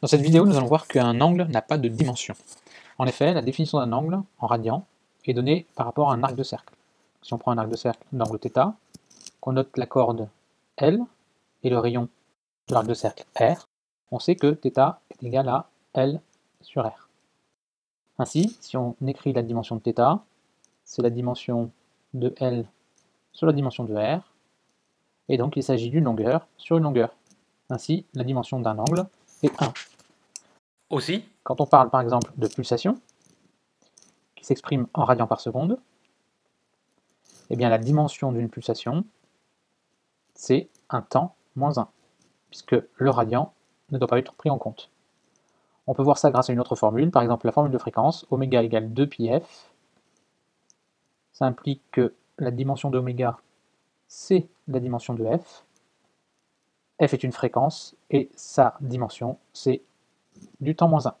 Dans cette vidéo, nous allons voir qu'un angle n'a pas de dimension. En effet, la définition d'un angle en radian est donnée par rapport à un arc de cercle. Si on prend un arc de cercle d'angle θ, qu'on note la corde L et le rayon de l'arc de cercle R, on sait que θ est égal à L sur R. Ainsi, si on écrit la dimension de θ, c'est la dimension de L sur la dimension de R, et donc il s'agit d'une longueur sur une longueur. Ainsi, la dimension d'un angle est 1. Aussi, Quand on parle par exemple de pulsation, qui s'exprime en radians par seconde, eh bien la dimension d'une pulsation, c'est un temps moins 1, puisque le radian ne doit pas être pris en compte. On peut voir ça grâce à une autre formule, par exemple la formule de fréquence, oméga égale 2πf. Ça implique que la dimension d'oméga, c'est la dimension de f. f est une fréquence, et sa dimension, c'est du temps moins 1.